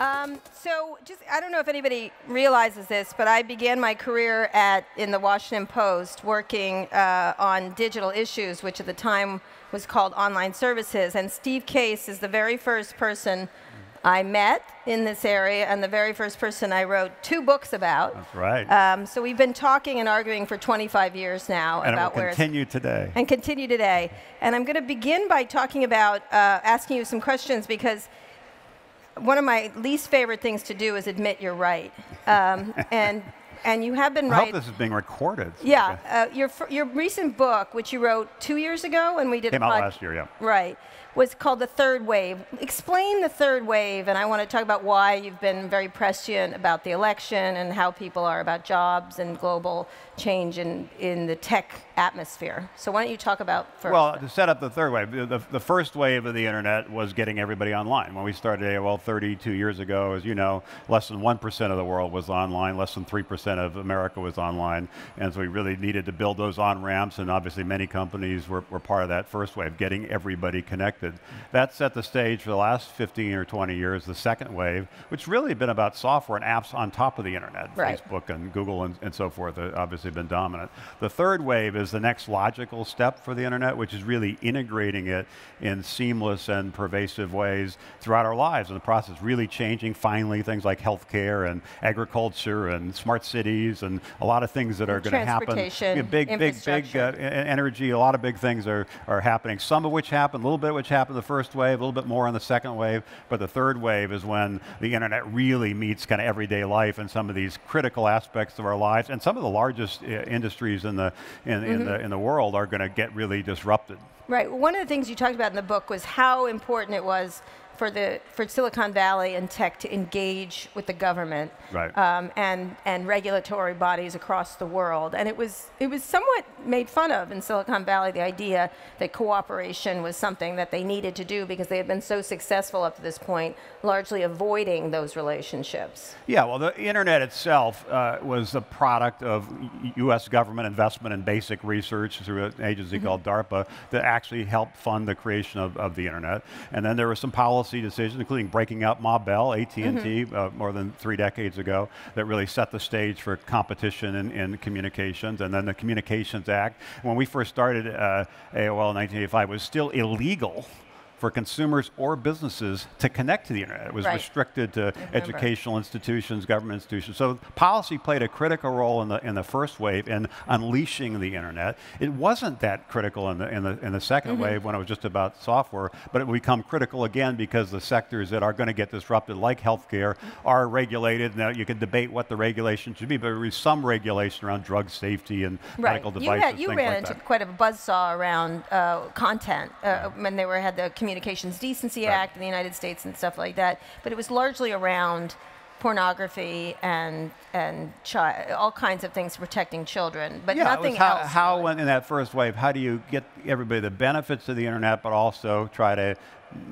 Um, so, just I don't know if anybody realizes this, but I began my career at in the Washington Post working uh, on digital issues, which at the time was called online services. And Steve Case is the very first person I met in this area, and the very first person I wrote two books about. That's right. Um, so we've been talking and arguing for 25 years now and about it will where continue today. and continue today. And I'm going to begin by talking about uh, asking you some questions because one of my least favorite things to do is admit you're right. Um, and and you have been I right. I hope this is being recorded. yeah, uh, your your recent book, which you wrote two years ago, when we did Came out last year, yeah. right, was called the third wave. Explain the third wave, and I want to talk about why you've been very prescient about the election and how people are about jobs and global change in in the tech atmosphere. So why don't you talk about first? Well, to set up the third wave, the, the, first wave of the internet was getting everybody online. When we started eh, AOL 32 years ago, as you know, less than 1% of the world was online, less than 3% of America was online. And so we really needed to build those on ramps, and obviously many companies were, were part of that first wave, getting everybody connected. That set the stage for the last 15 or 20 years, the second wave, which really been about software and apps on top of the internet. Right. Facebook and Google and, and so forth have obviously been dominant. The third wave is the next logical step for the internet, which is really integrating it in seamless and pervasive ways throughout our lives. And the process really changing finally things like healthcare and agriculture and smart cities and a lot of things that are going to happen. Transportation, Yeah, big, big, big uh, energy. A lot of big things are, are happening. Some of which happened, a little bit which happened the first wave, a little bit more on the second wave. But the third wave is when the internet really meets kind of everyday life and some of these critical aspects of our lives. And some of the largest uh, industries in the in, in the in the world are going to get really disrupted. Right. One of the things you talked about in the book was how important it was for the for Silicon Valley and tech to engage with the government Right. um, and and regulatory bodies across the world. And it was it was somewhat made fun of in Silicon Valley the idea that cooperation was something that they needed to do because they had been so successful up to this point, largely avoiding those relationships. Yeah, well, the internet itself uh, was a product of U.S. government investment in basic research through an agency called DARPA that actually helped fund the creation of, of the internet. And then there were some policy decisions, including breaking up Ma Bell, AT&T, uh, more than three decades ago, that really set the stage for competition in, in communications. And then the Communications Act, when we first started uh, AOL in 1985, was still illegal for consumers or businesses to connect to the internet. It was Right. restricted to educational institutions, government institutions. So policy played a critical role in the in the first wave in unleashing the internet. It wasn't that critical in the in the in the 2nd Mm-hmm. wave when it was just about software, but it will become critical again because the sectors that are going to get disrupted, like healthcare, are regulated. Now you can debate what the regulation should be, but there is some regulation around drug safety and medical You, devices, had, you ran like into that. quite a buzzsaw around uh, content uh, when they were had the Communications Decency Right. Act in the United States and stuff like that. But it was largely around pornography and and all kinds of things protecting children, but yeah, nothing how, else. How, really. in that first wave, how do you get everybody the benefits of the internet, but also try to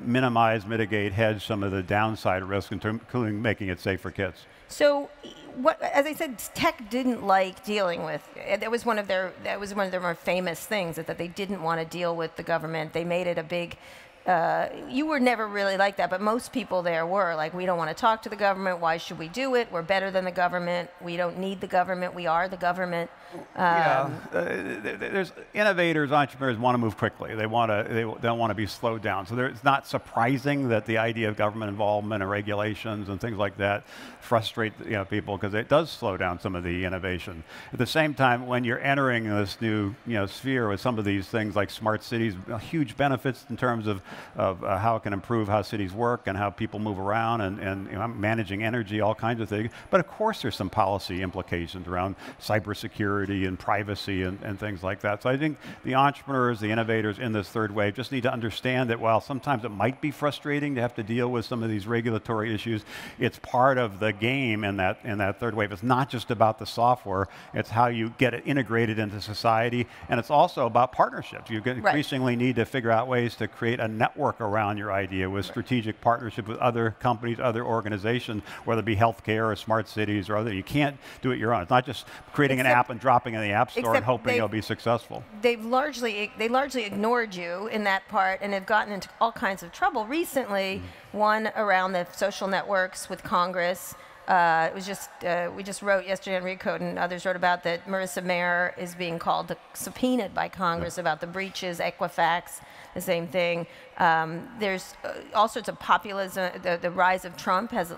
minimize, mitigate, hedge some of the downside risk, including making it safe for kids? So, what, as I said, tech didn't like dealing with. That was one of their. That was one of their more famous things. That, that they didn't want to deal with the government. They made it a big. Uh, you were never really like that, but most people there were like, we don't want to talk to the government. Why should we do it? We're better than the government. We don't need the government. We are the government. yeah, uh, th- th- there's innovators, entrepreneurs want to move quickly. They want to, they don't want to be slowed down. So there, it's not surprising that the idea of government involvement and regulations and things like that frustrate you know, people because it does slow down some of the innovation. At the same time, when you're entering this new you know, sphere with some of these things like smart cities, uh, huge benefits in terms of, of uh, how it can improve how cities work and how people move around and, and you know, managing energy, all kinds of things. But of course, there's some policy implications around cybersecurity and privacy and, and things like that. So I think the entrepreneurs, the innovators in this third wave just need to understand that while sometimes it might be frustrating to have to deal with some of these regulatory issues, it's part of the game in that, in that third wave. It's not just about the software, it's how you get it integrated into society, and it's also about partnerships. You increasingly need to figure out ways to create a network around your idea with strategic partnership with other companies, other organizations, whether it be healthcare or smart cities or other. You can't do it your own. It's not just creating except, an app and dropping it in the app store and hoping it'll be successful. They've largely they largely ignored you in that part and have gotten into all kinds of trouble recently. Mm. One around the social networks with Congress. Uh, it was just uh, we just wrote yesterday Recode and others wrote about that Marissa Mayer is being called to, subpoenaed by Congress yeah. about the breaches, Equifax, the same thing. Um, there's uh, all sorts of populism. The, the rise of Trump has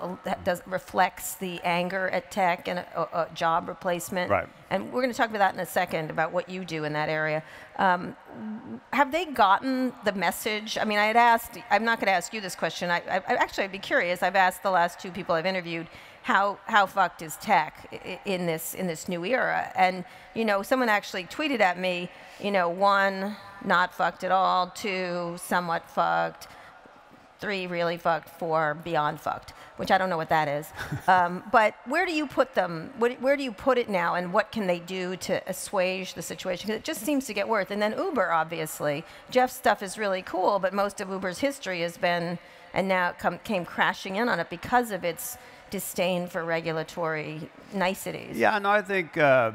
does reflects the anger at tech and a job replacement. Right. And we're going to talk about that in a second about what you do in that area. Um, have they gotten the message? I mean, I had asked. I'm not going to ask you this question. I, I, actually I'd be curious. I've asked the last two people I've interviewed how how fucked is tech in this in this new era? And you know, someone actually tweeted at me, you know, one not fucked at all, two somewhat fucked, three really fucked, four beyond fucked, which I don't know what that is. um, but where do you put them? Where, where, do you put it now, and what can they do to assuage the situation? Because it just seems to get worse. And then Uber, obviously, Jeff's stuff is really cool, but most of Uber's history has been, and now it come, came crashing in on it because of its disdain for regulatory niceties. Yeah, no, I think. Uh,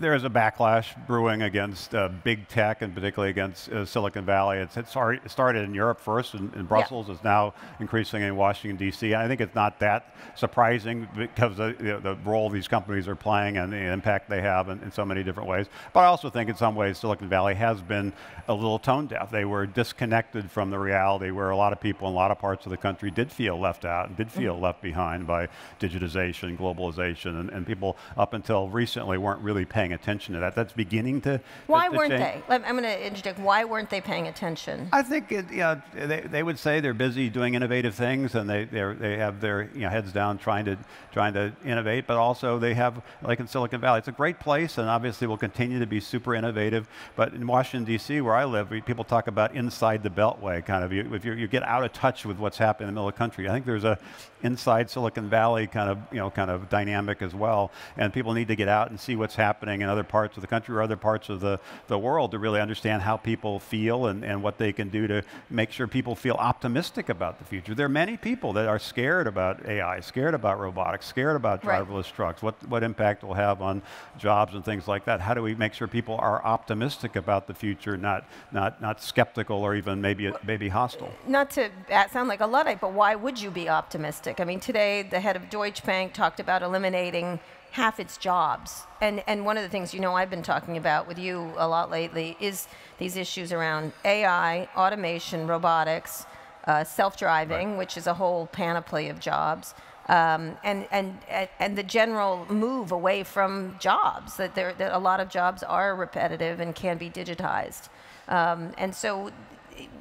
there is a backlash brewing against uh, big tech and particularly against uh, Silicon Valley. It's, it started in Europe first, in, in Brussels. Yeah. It's now increasing in Washington, D.C. I think it's not that surprising because of you know, the role these companies are playing and the impact they have in, in, so many different ways. But I also think in some ways Silicon Valley has been a little tone deaf. They were disconnected from the reality where a lot of people in a lot of parts of the country did feel left out and did mm-hmm. feel mm-hmm. left behind by digitization, globalization, and, and people up until recently weren't really paying paying attention to that. That's beginning to. Why to, weren't change. they? I'm going to interject. Why weren't they paying attention? I think it, you know, they, they would say they're busy doing innovative things and they they have their you know, heads down trying to trying to innovate, but also they have like in Silicon Valley, it's a great place and obviously will continue to be super innovative. But in Washington D.C., where I live, we, people talk about inside the Beltway, kind of. You, if you get out of touch with what's happening in the middle of the country, I think there's a inside Silicon Valley kind of you know kind of dynamic as well, and people need to get out and see what's happening happening in other parts of the country or other parts of the, the world to really understand how people feel and, and what they can do to make sure people feel optimistic about the future. There are many people that are scared about AI, scared about robotics, scared about driverless right. trucks, what, what impact it will have on jobs and things like that. How do we make sure people are optimistic about the future, not, not, not skeptical or even maybe, maybe hostile? Not to sound like a Luddite, but why would you be optimistic? I mean, today the head of Deutsche Bank talked about eliminating half its jobs. And, and one of the things you know I've been talking about with you a lot lately is these issues around AI, automation, robotics, uh, self-driving, right. which is a whole panoply of jobs, um, and, and, and the general move away from jobs, that, there, that a lot of jobs are repetitive and can be digitized. Um, and so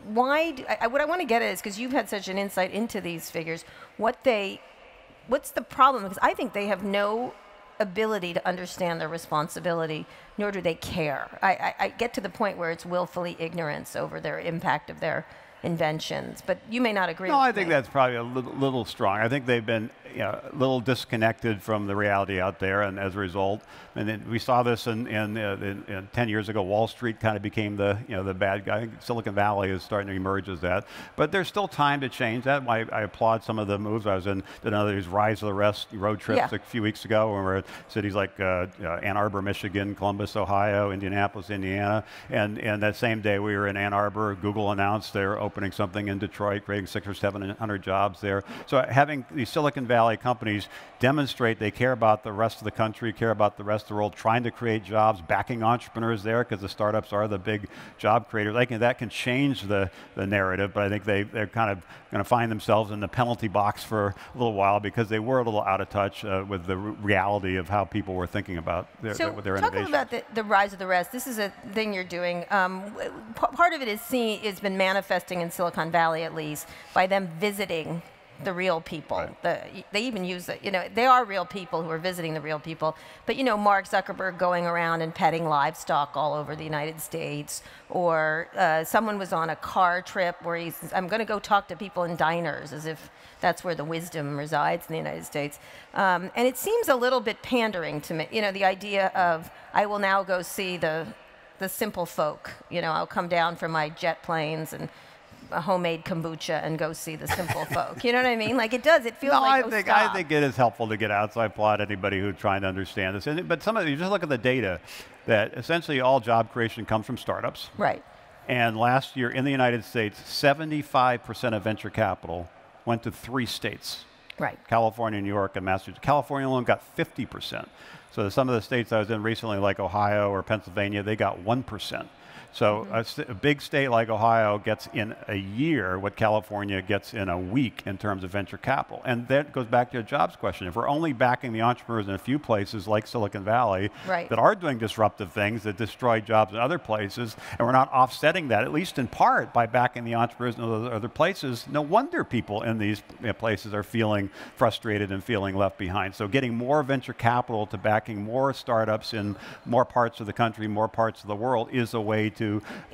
why, do, I, what I want to get at is, because you've had such an insight into these figures, what they, what's the problem? Because I think they have no ability to understand their responsibility, nor do they care. I, I, I, get to the point where it's willfully ignorance over their impact of their inventions, but you may not agree. No, I think me. that's probably a little, little strong. I think they've been you know, a little disconnected from the reality out there, and as a result, and we saw this in, in, uh, in, in, 10 years ago, Wall Street kind of became the, you know, the bad guy. Silicon Valley is starting to emerge as that. But there's still time to change that. I, I applaud some of the moves. I was in another these Rise of the Rest road trips yeah. a few weeks ago when we were at cities like uh, uh, Ann Arbor, Michigan, Columbus, Ohio, Indianapolis, Indiana. And, and that same day we were in Ann Arbor, Google announced they're opening something in Detroit, creating six or 700 jobs there. So having these Silicon Valley companies demonstrate they care about the rest of the country, care about the rest of the world, trying to create jobs, backing entrepreneurs there because the startups are the big job creators. I think that can change the, the narrative, but I think they, they're kind of going to find themselves in the penalty box for a little while because they were a little out of touch uh, with the reality of how people were thinking about their, so their, their talk about the, the, rise of the rest. This is a thing you're doing. Um, part of it is seen, has been manifesting in Silicon Valley at least by them visiting the real people. Right. The, they even use it, you know, they are real people who are visiting the real people. But, you know, Mark Zuckerberg going around and petting livestock all over the United States. Or uh, someone was on a car trip where he's, I'm going to go talk to people in diners as if that's where the wisdom resides in the United States. Um, and it seems a little bit pandering to me, you know, the idea of I will now go see the, the simple folk. You know, I'll come down from my jet planes and a homemade kombucha and go see the simple folk. You know what I mean? Like it does. It feels no, like I oh, think stop. I think it is helpful to get out. So I applaud anybody who's trying to understand this. And, but some of you just look at the data that essentially all job creation comes from startups. right. And last year in the United States, 75% of venture capital went to three states. Right. California, New York, and Massachusetts. California alone got 50%. So some of the states I was in recently, like Ohio or Pennsylvania, they got 1%. So mm-hmm. a, st- a big state like Ohio gets in a year what California gets in a week in terms of venture capital. And that goes back to your jobs question. If we're only backing the entrepreneurs in a few places like Silicon Valley Right. that are doing disruptive things that destroy jobs in other places, and we're not offsetting that, at least in part, by backing the entrepreneurs in those other places, no wonder people in these places are feeling frustrated and feeling left behind. So getting more venture capital to backing more startups in more parts of the country, more parts of the world is a way to,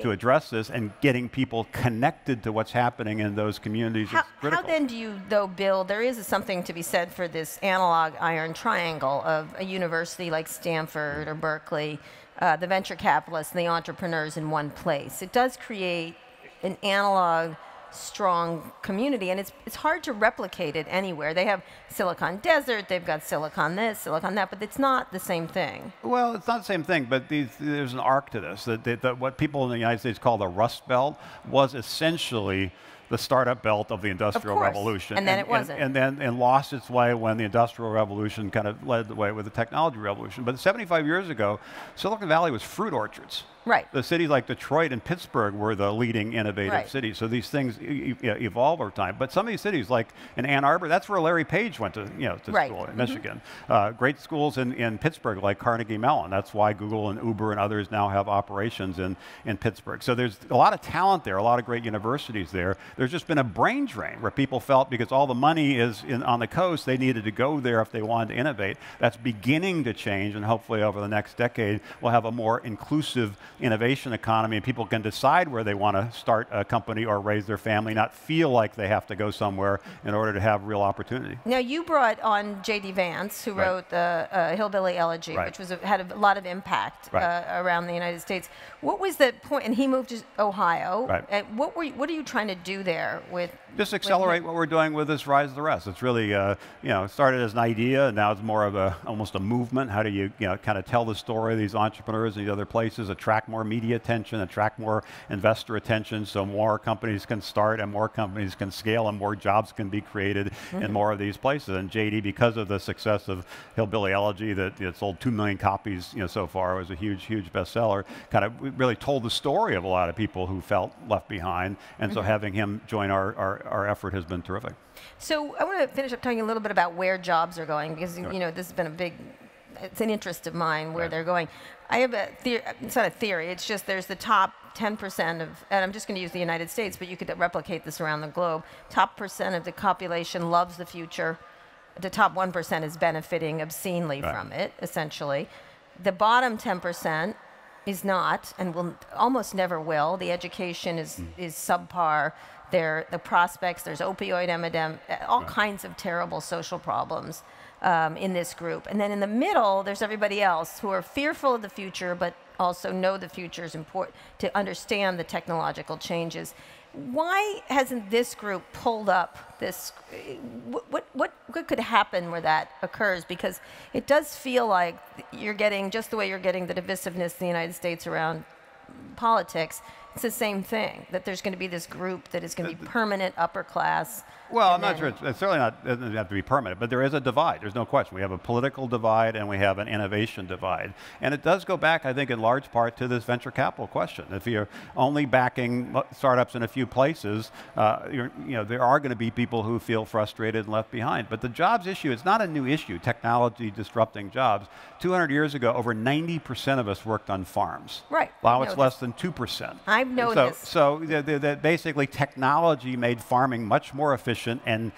to address this and getting people connected to what's happening in those communities How, is critical. how then do you, though, build? There is something to be said for this analog iron triangle of a university like Stanford or Berkeley, uh, the venture capitalists and the entrepreneurs in one place. It does create an analog, strong community, and it's, it's hard to replicate it anywhere. They have Silicon Desert, they've got Silicon this, Silicon that, but it's not the same thing. Well, it's not the same thing, but these, there's an arc to this. That, that, that what people in the United States call the Rust Belt was essentially the startup belt of the Industrial course. Revolution. And then it wasn't. And, then and lost its way when the Industrial Revolution kind of led the way with the technology revolution. But 75 years ago, Silicon Valley was fruit orchards. Right. The cities like Detroit and Pittsburgh were the leading innovative Right. cities. So these things evolve over time. But some of these cities, like in Ann Arbor, that's where Larry Page went to, you know, to Right. school in Michigan. Uh, great schools in, in Pittsburgh, like Carnegie Mellon. That's why Google and Uber and others now have operations in, in Pittsburgh. So there's a lot of talent there, a lot of great universities there. There's just been a brain drain where people felt because all the money is in, on the coast, they needed to go there if they wanted to innovate. That's beginning to change, and hopefully over the next decade, we'll have a more inclusive innovation economy, and people can decide where they want to start a company or raise their family, not feel like they have to go somewhere in order to have real opportunity. Now you brought on J.D. Vance, who Right. wrote the uh, Hillbilly Elegy, Right. which was a, had a lot of impact Right. uh, around the United States. What was the point? And he moved to Ohio. Right. What were you, what are you trying to do there with? Just accelerate him? what we're doing with this Rise of the Rest. It's really, uh, you know, started as an idea, and now it's more of a almost a movement. How do you, you know, kind of tell the story of these entrepreneurs in these other places, attract more media attention, attract more investor attention, so more companies can start and more companies can scale, and more jobs can be created in mm-hmm. more of these places. And JD, because of the success of Hillbilly Elegy, that it sold two million copies, you know, so far, it was a huge, huge bestseller. Kind of really told the story of a lot of people who felt left behind, and so mm-hmm. having him join our, our, our effort has been terrific. So I want to finish up talking a little bit about where jobs are going because you know this has been a big, it's an interest of mine where Right. they're going. I have a theory. It's not a theory. It's just there's the top 10% of, and I'm just going to use the United States, but you could replicate this around the globe. Top percent of the population loves the future. The top 1% is benefiting obscenely Right. from it, essentially. The bottom 10% is not and will almost never will. The education is, hmm. is subpar. There, the prospects, there's opioid epidemic, all kinds of terrible social problems um, in this group. And then in the middle, there's everybody else who are fearful of the future, but also know the future is important to understand the technological changes. Why hasn't this group pulled up this? What, what, what, what could happen where that occurs? Because it does feel like you're getting, just the way you're getting the divisiveness in the United States around politics, it's the same thing, that there's going to be this group that is going to be permanent upper class. Well, I'm not sure. It's, it's certainly not. It doesn't have to be permanent, but there is a divide. There's no question. We have a political divide and we have an innovation divide, and it does go back, I think, in large part to this venture capital question. If you're only backing startups in a few places, uh, you're, you know there are going to be people who feel frustrated and left behind. But the jobs issue is not a new issue. Technology disrupting jobs. 200 years ago, over 90% of us worked on farms. Right. Now it's less than 2%. I know so, so the basically technology made farming much more efficient and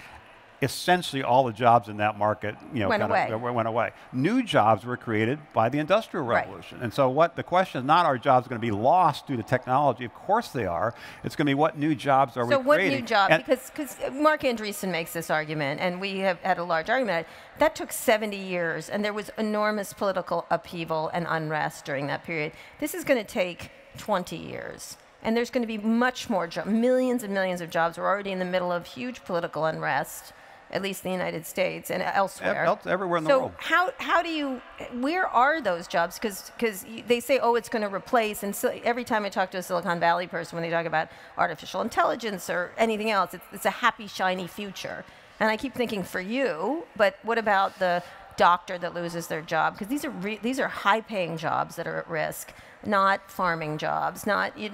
essentially all the jobs in that market you know, Went away. went away. New jobs were created by the Industrial Right. Revolution. And so what the question is not are jobs going to be lost due to technology? Of course they are. It's going to be what new jobs are So we creating. So what new job? And- because because Marc Andreessen makes this argument, and we have had a large argument. That took 70 years, and there was enormous political upheaval and unrest during that period. This is going to take 20 years. And there's going to be much more jobs, millions and millions of jobs. We're already in the middle of huge political unrest, at least in the United States and elsewhere. El everywhere in the so world. So how, how do you, where are those jobs? Because because they say, oh, it's going to replace, and so every time I talk to a Silicon Valley person, when they talk about artificial intelligence or anything else, it's, it's a happy, shiny future. And I keep thinking for you, but what about the doctor that loses their job? Because these are these are high-paying jobs that are at risk, not farming jobs. Not you,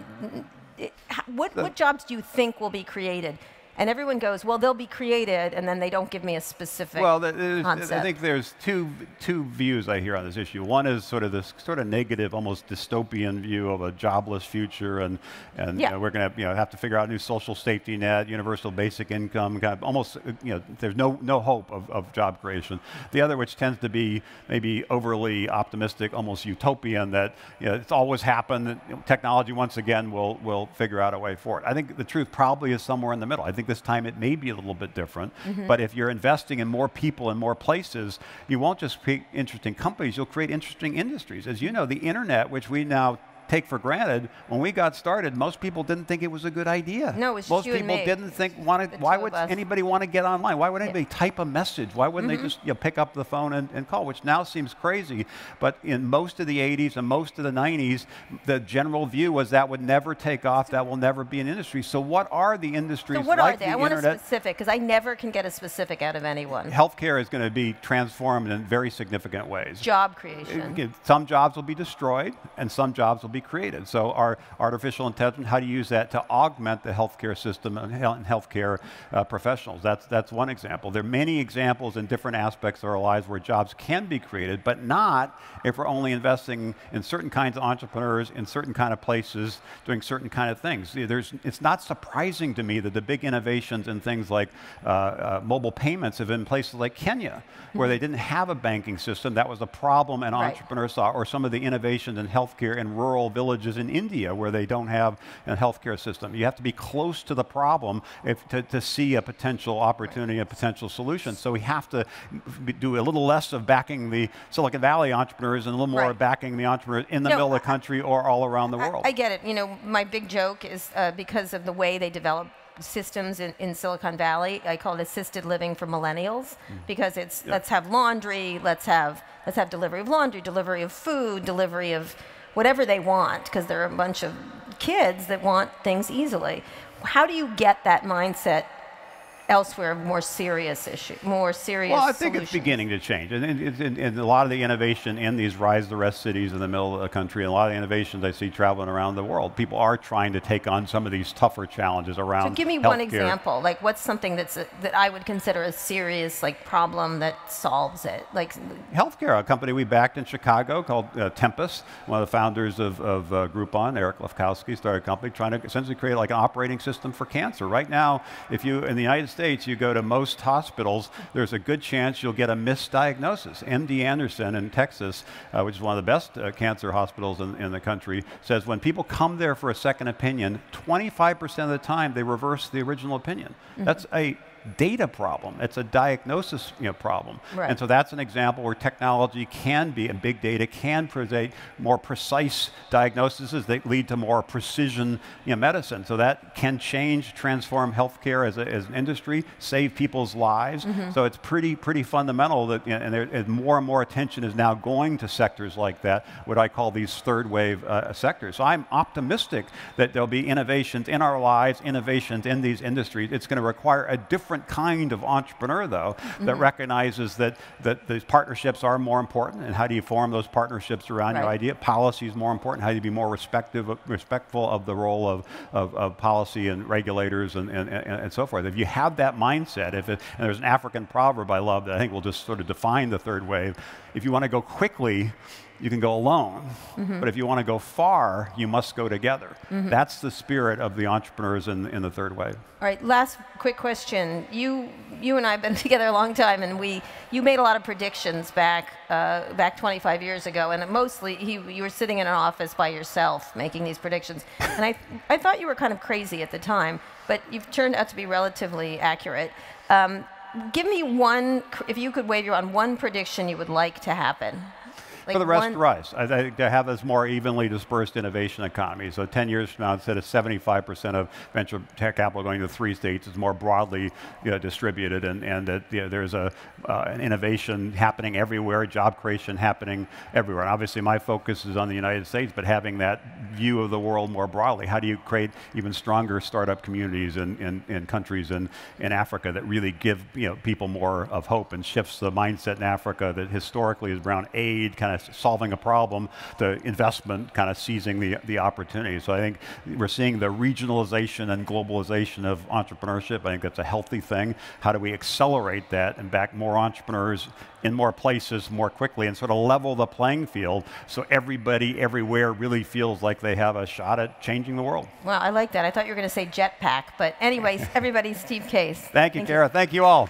it, what what jobs do you think will be created? And everyone goes, well, they'll be created, and then they don't give me a specific well, concept. I think there's two two views I hear on this issue. One is sort of this sort of negative, almost dystopian view of a jobless future, and and yeah. you know, we're going to you know have to figure out a new social safety net, universal basic income, kind of almost uh, you know there's no no hope of, of job creation. The other, which tends to be maybe overly optimistic, almost utopian, that you know, it's always happened. That technology once again will will figure out a way for it. I think the truth probably is somewhere in the middle. I think this time it may be a little bit different. Mm -hmm. But if you're investing in more people in more places, you won't just create interesting companies, you'll create interesting industries. As you know, the internet, which we now take for granted, when we got started, most people didn't think it was a good idea. No, it was most people didn't think wanted. Why would anybody want to get online? Why would anybody yeah. type a message? Why wouldn't mm -hmm. they mm-hmm. just you know, pick up the phone and, and, call? Which now seems crazy, but in most of the 80s and most of the 90s, the general view was that would never take off. That will never be an industry. So what are the industries? So what like are they? The I want internet? a specific because I never can get a specific out of anyone. Healthcare is going to be transformed in very significant ways. Job creation. Some jobs will be destroyed, and some jobs will be created. So our artificial intelligence, how to use that to augment the healthcare system and healthcare uh, professionals. That's, that's one example. There are many examples in different aspects of our lives where jobs can be created, but not if we're only investing in certain kinds of entrepreneurs in certain kind of places doing certain kind of things. There's, it's not surprising to me that the big innovations in things like uh, uh, mobile payments have been places like Kenya, where they didn't have a banking system. That was a problem an right. entrepreneur saw, or some of the innovations in healthcare in rural villages in India where they don't have a healthcare system. You have to be close to the problem if, to, to see a potential opportunity, a potential solution. So we have to do a little less of backing the Silicon Valley entrepreneurs and a little more right. of backing the entrepreneurs in the no, middle of the country or all around the world. I, I get it. You know, my big joke is uh, because of the way they develop systems in, in, Silicon Valley. I call it assisted living for millennials mm. because it's yeah. let's have laundry, let's have let's have delivery of laundry, delivery of food, delivery of whatever they want, because they're a bunch of kids that want things easily. How do you get that mindset elsewhere more serious issue, more serious. Well, I think solutions. it's beginning to change, and, and, and, a lot of the innovation in these rise the rest cities in the middle of the country, and a lot of the innovations I see traveling around the world, people are trying to take on some of these tougher challenges around. So give me healthcare. one example, like what's something that's a, that I would consider a serious like problem that solves it, like healthcare. A company we backed in Chicago called uh, Tempus, one of the founders of, of uh, Groupon, Eric Lefkofsky, started a company trying to essentially create like an operating system for cancer. Right now, if you in the United States States, you go to most hospitals, there's a good chance you'll get a misdiagnosis. MD Anderson in Texas, uh, which is one of the best uh, cancer hospitals in, in the country, says when people come there for a second opinion, 25% of the time they reverse the original opinion. Mm -hmm. That's a data problem. It's a diagnosis you know, problem. Right. And so that's an example where technology can be, and big data can present more precise diagnoses that lead to more precision you know, medicine. So that can change, transform healthcare as, a, as an industry, save people's lives. Mm -hmm. So it's pretty, pretty fundamental that, you know, and, there, and, more and more attention is now going to sectors like that, what I call these third wave uh, sectors. So I'm optimistic that there'll be innovations in our lives, innovations in these industries. It's going to require a different different kind of entrepreneur, though, mm -hmm. that recognizes that, that these partnerships are more important, and how do you form those partnerships around right. your idea? Policy is more important. How do you be more respectful of the role of, of, of policy and regulators and, and, and, and, so forth? If you have that mindset, if it, and there's an African proverb I love that I think will just sort of define the third wave. If you want to go quickly, you can go alone. Mm -hmm. But if you want to go far, you must go together. Mm -hmm. That's the spirit of the entrepreneurs in, in the third wave. All right, last quick question. You, you and I have been together a long time, and we, you made a lot of predictions back, uh, back 25 years ago, and mostly he, you were sitting in an office by yourself making these predictions. And I, I thought you were kind of crazy at the time, but you've turned out to be relatively accurate. Um, give me one, if you could wager on one prediction you would like to happen. Like for the rest one- of us. I think to have this more evenly dispersed innovation economy. So 10 years from now, instead of 75% of venture tech capital going to three states, it's more broadly you know, distributed, and, and that you know, there's a, uh, an innovation happening everywhere, job creation happening everywhere. And obviously, my focus is on the United States, but having that view of the world more broadly. How do you create even stronger startup communities in, in, in countries in, in Africa that really give you know, people more of hope and shifts the mindset in Africa that historically is around aid, kind of solving a problem, to investment, kind of seizing the, the opportunity. So I think we're seeing the regionalization and globalization of entrepreneurship. I think that's a healthy thing. How do we accelerate that and back more entrepreneurs in more places more quickly and sort of level the playing field so everybody everywhere really feels like they have a shot at changing the world. Well, I like that. I thought you were going to say jetpack, but anyways, everybody, Steve Case. Thank you, Kara. Thank you all.